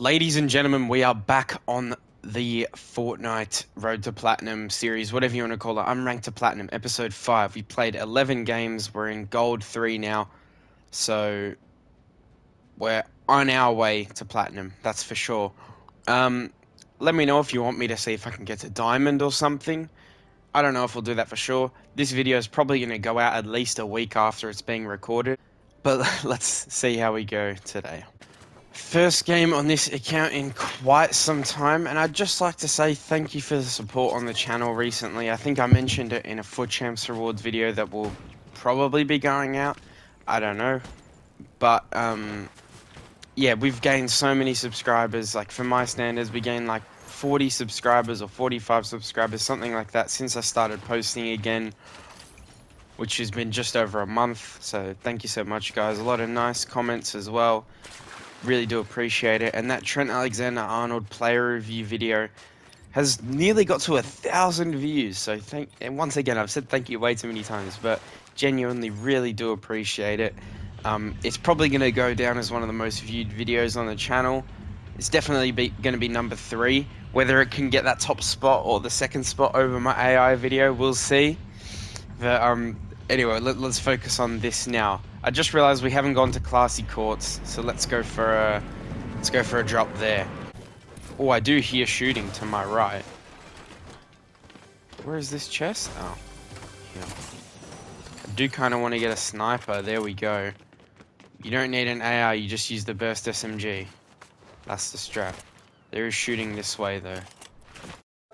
Ladies and gentlemen, we are back on the Fortnite Road to Platinum series, whatever you want to call it. I'm ranked to Platinum, episode 5. We played 11 games. We're in Gold 3 now. So we're on our way to Platinum, that's for sure. Um, let me know if you want me to see if I can get to Diamond or something. I don't know if we'll do that for sure. This video is probably going to go out at least a week after it's being recorded. But let's see how we go today. First game on this account in quite some time, and I'd just like to say thank you for the support on the channel recently. I think I mentioned it in a FUT Champs Rewards video that will probably be going out. I don't know. But, um, yeah, we've gained so many subscribers. Like, for my standards, we gained like 40 subscribers or 45 subscribers, something like that, since I started posting again, which has been just over a month. So, thank you so much, guys. A lot of nice comments as well really do appreciate it. And that Trent Alexander-Arnold player review video has nearly got to a thousand views. So thank, and once again, I've said thank you way too many times, but genuinely really do appreciate it. Um, it's probably going to go down as one of the most viewed videos on the channel. It's definitely going to be number three. Whether it can get that top spot or the second spot over my AI video, we'll see. But um, anyway, let, us focus on this now. I just realized we haven't gone to classy courts, so let's go for a let's go for a drop there. Oh, I do hear shooting to my right. Where is this chest? Oh, here. I do kind of want to get a sniper. There we go. You don't need an AR, you just use the burst SMG. That's the strap. There is shooting this way though.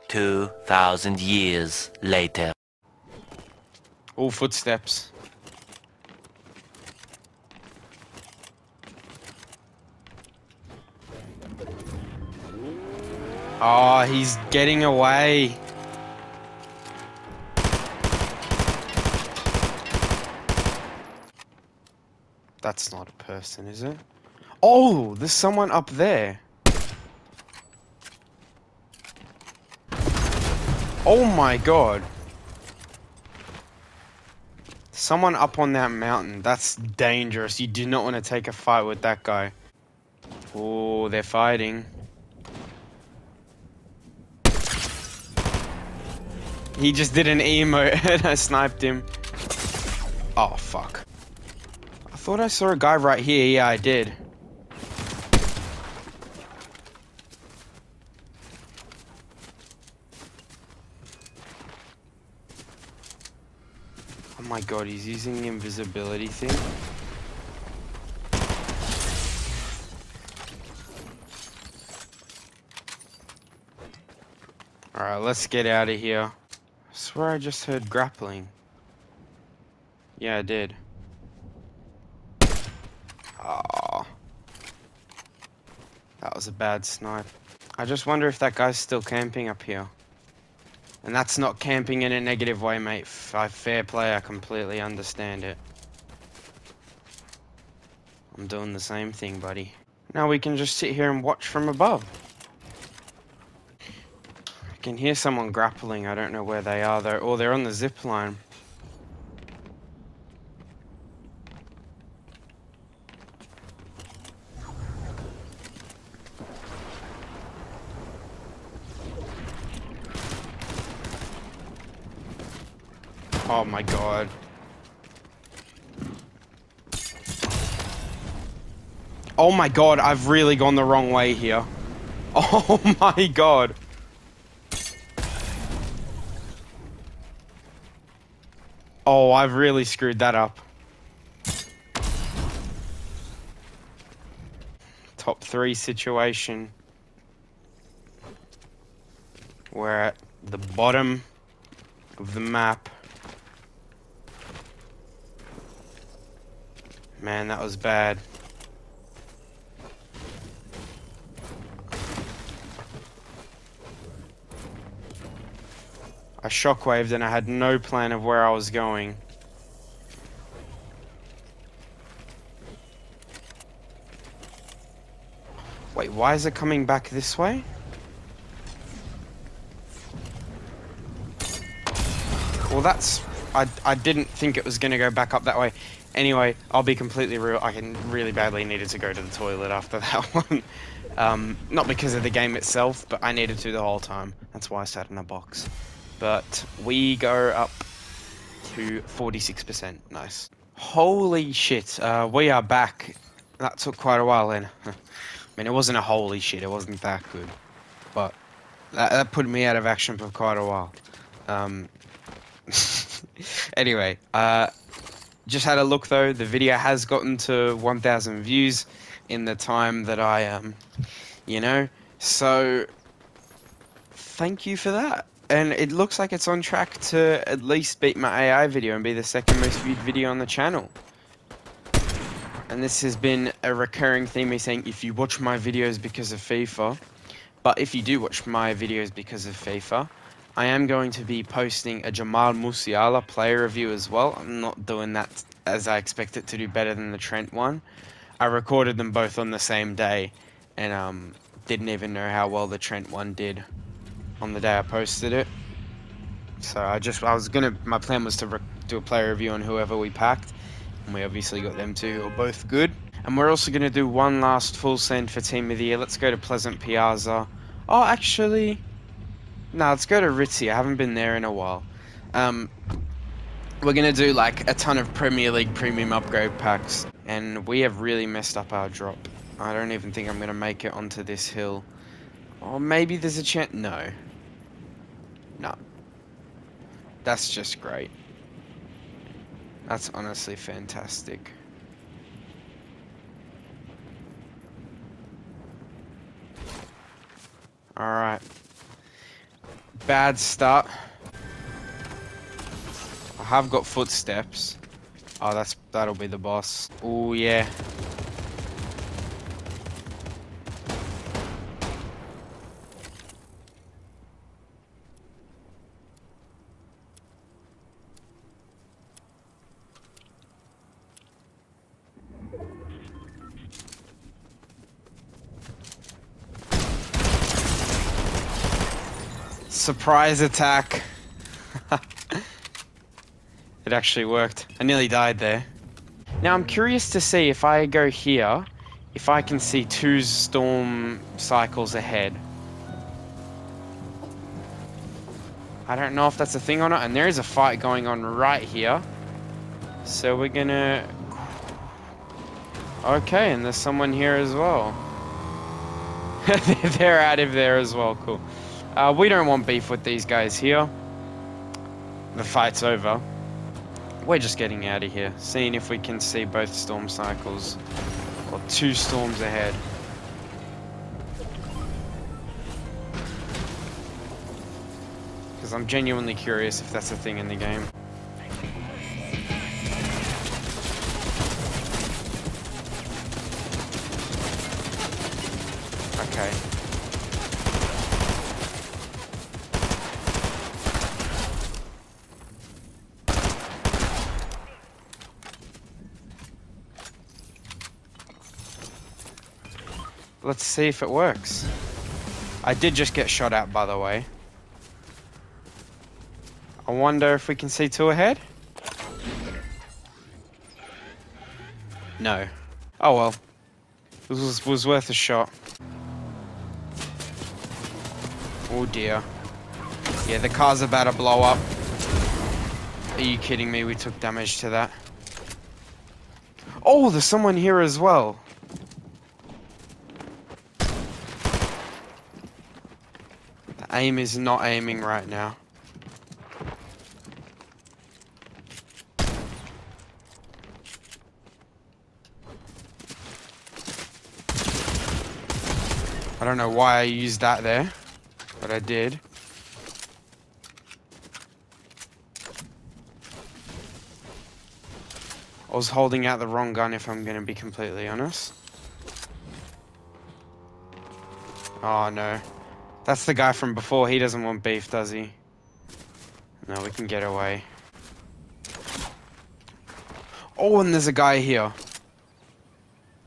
2,000 years later. All footsteps. Oh, he's getting away. That's not a person, is it? Oh, there's someone up there. Oh my god. Someone up on that mountain. That's dangerous. You do not want to take a fight with that guy. Oh, they're fighting. He just did an emo and I sniped him. Oh, fuck. I thought I saw a guy right here. Yeah, I did. Oh my god, he's using the invisibility thing. Alright, let's get out of here swear I just heard grappling. Yeah, I did. Oh, That was a bad snipe. I just wonder if that guy's still camping up here. And that's not camping in a negative way, mate. I fair play, I completely understand it. I'm doing the same thing, buddy. Now we can just sit here and watch from above can hear someone grappling. I don't know where they are though. Oh, they're on the zip line. Oh my god. Oh my god, I've really gone the wrong way here. Oh my god. Oh, I've really screwed that up. Top three situation. We're at the bottom of the map. Man, that was bad. I shockwaved and I had no plan of where I was going. Wait, why is it coming back this way? Well, that's... I, I didn't think it was going to go back up that way. Anyway, I'll be completely real. I can really badly needed to go to the toilet after that one. Um, not because of the game itself, but I needed to the whole time. That's why I sat in a box. But we go up to 46%. Nice. Holy shit, uh, we are back. That took quite a while then. I mean, it wasn't a holy shit, it wasn't that good. But that, that put me out of action for quite a while. Um, anyway, uh, just had a look though. The video has gotten to 1,000 views in the time that I, um, you know, so thank you for that. And it looks like it's on track to at least beat my AI video and be the second most viewed video on the channel. And this has been a recurring theme, me saying if you watch my videos because of FIFA, but if you do watch my videos because of FIFA, I am going to be posting a Jamal Musiala player review as well. I'm not doing that as I expect it to do better than the Trent one. I recorded them both on the same day and um, didn't even know how well the Trent one did on the day I posted it. So I just, I was gonna, my plan was to do a player review on whoever we packed. And we obviously got them two, who are both good. And we're also gonna do one last full send for Team of the Year. Let's go to Pleasant Piazza. Oh, actually, no, let's go to Ritzy. I haven't been there in a while. Um, we're gonna do like a ton of Premier League premium upgrade packs, and we have really messed up our drop. I don't even think I'm gonna make it onto this hill. Or maybe there's a chance. No. No. That's just great. That's honestly fantastic. Alright. Bad start. I have got footsteps. Oh, that's that'll be the boss. Oh yeah. Surprise attack. it actually worked. I nearly died there. Now I'm curious to see if I go here, if I can see two storm cycles ahead. I don't know if that's a thing or not, and there is a fight going on right here. So we're gonna... Okay, and there's someone here as well. They're out of there as well, cool. Uh, we don't want beef with these guys here. The fight's over. We're just getting out of here, seeing if we can see both storm cycles. Or two storms ahead. Because I'm genuinely curious if that's a thing in the game. Okay. Let's see if it works. I did just get shot at, by the way. I wonder if we can see two ahead? No. Oh well. This was, was worth a shot. Oh dear. Yeah, the car's about to blow up. Are you kidding me? We took damage to that. Oh, there's someone here as well. Aim is not aiming right now. I don't know why I used that there, but I did. I was holding out the wrong gun if I'm going to be completely honest. Oh no. That's the guy from before. He doesn't want beef, does he? No, we can get away. Oh, and there's a guy here.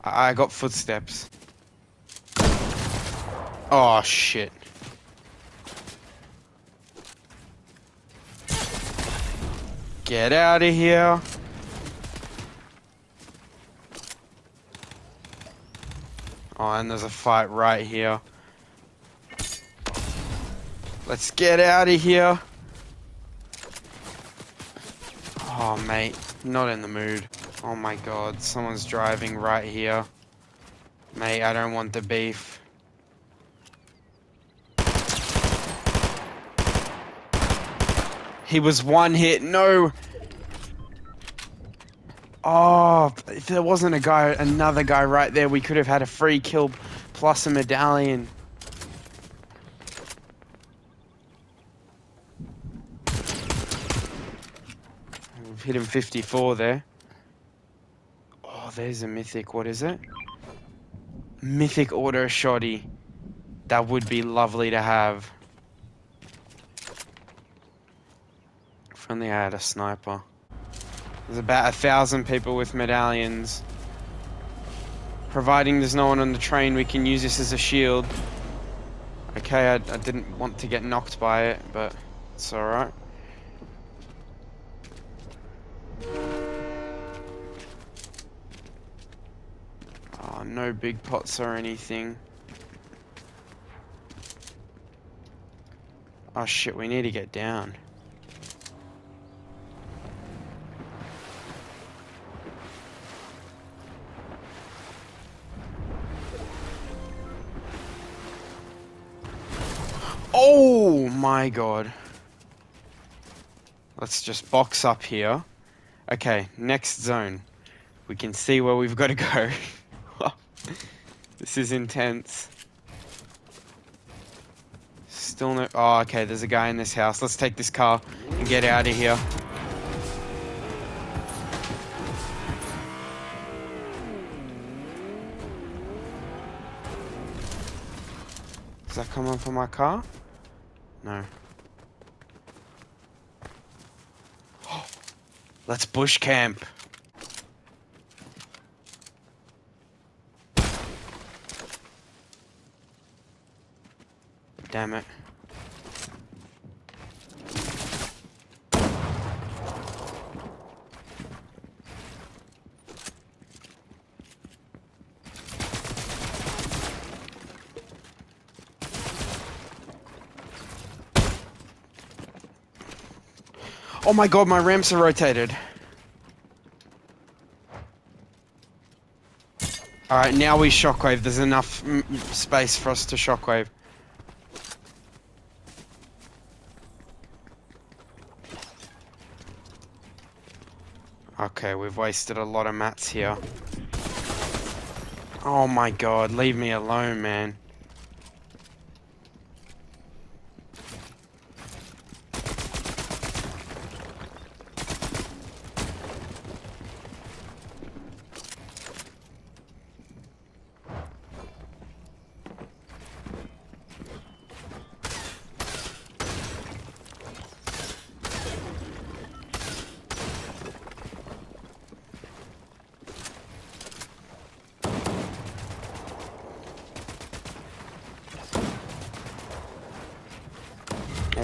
I, I got footsteps. Oh, shit. Get out of here. Oh, and there's a fight right here. Let's get out of here. Oh, mate. Not in the mood. Oh my god, someone's driving right here. Mate, I don't want the beef. He was one hit. No! Oh, if there wasn't a guy, another guy right there, we could have had a free kill plus a medallion. Him 54 there. Oh, there's a mythic. What is it? Mythic auto shoddy. That would be lovely to have. If only I had a sniper. There's about a thousand people with medallions. Providing there's no one on the train, we can use this as a shield. Okay, I, I didn't want to get knocked by it, but it's alright. No big pots or anything. Oh shit, we need to get down. Oh my god. Let's just box up here. Okay, next zone. We can see where we've got to go. this is intense. Still no- Oh, okay, there's a guy in this house. Let's take this car and get out of here. Is that coming from my car? No. Let's bush camp. Damn it. Oh my god, my ramps are rotated. Alright, now we shockwave. There's enough space for us to shockwave. Okay, we've wasted a lot of mats here. Oh my god, leave me alone, man.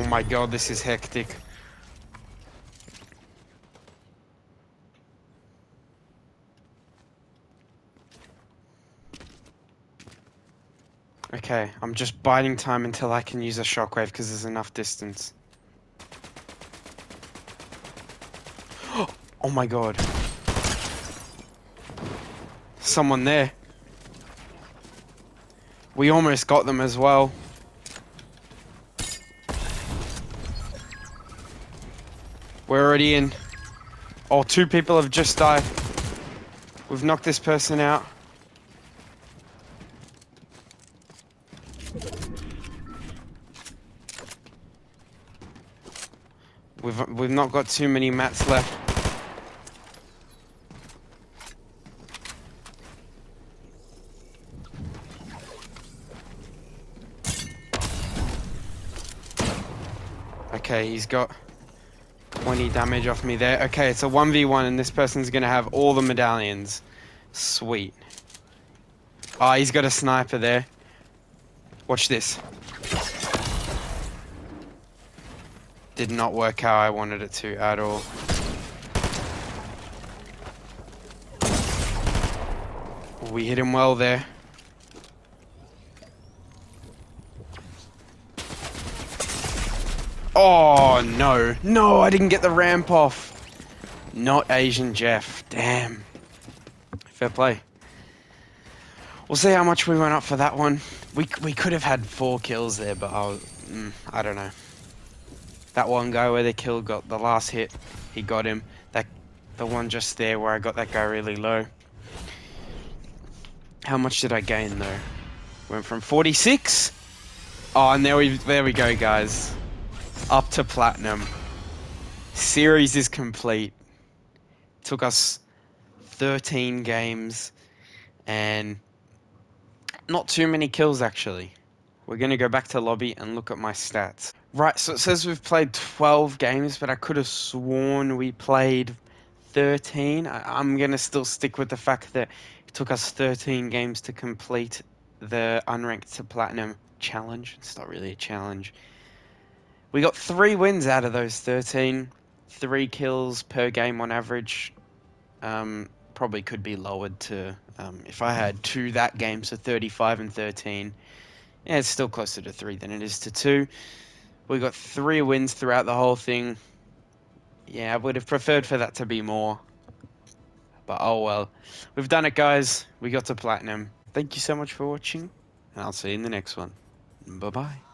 My god, this is hectic. Okay, I'm just biding time until I can use a shockwave because there's enough distance. Oh my god. Someone there. We almost got them as well. We're already in. Oh, two people have just died. We've knocked this person out. We've we've not got too many mats left. Okay, he's got 20 damage off me there. Okay, it's a 1v1 and this person's gonna have all the medallions. Sweet. Ah, oh, he's got a sniper there. Watch this. Did not work how I wanted it to at all. We hit him well there. Oh, no. No, I didn't get the ramp off. Not Asian Jeff. Damn. Fair play. We'll see how much we went up for that one. We, we could have had four kills there, but I, was, mm, I don't know. That one guy where the kill got the last hit, he got him. That The one just there where I got that guy really low. How much did I gain though? Went from 46. Oh, and there we there we go, guys. Up to platinum. Series is complete. Took us 13 games and not too many kills actually. We're gonna go back to lobby and look at my stats. Right, so it says we've played 12 games, but I could have sworn we played 13. I, am gonna still stick with the fact that it took us 13 games to complete the unranked to platinum challenge. It's not really a challenge. We got three wins out of those 13, three kills per game on average. Um, probably could be lowered to um, if I had two that game, so 35 and 13. Yeah, it's still closer to three than it is to two. We got three wins throughout the whole thing. Yeah, I would have preferred for that to be more. But oh well. We've done it, guys. We got to platinum. Thank you so much for watching, and I'll see you in the next one. Bye bye.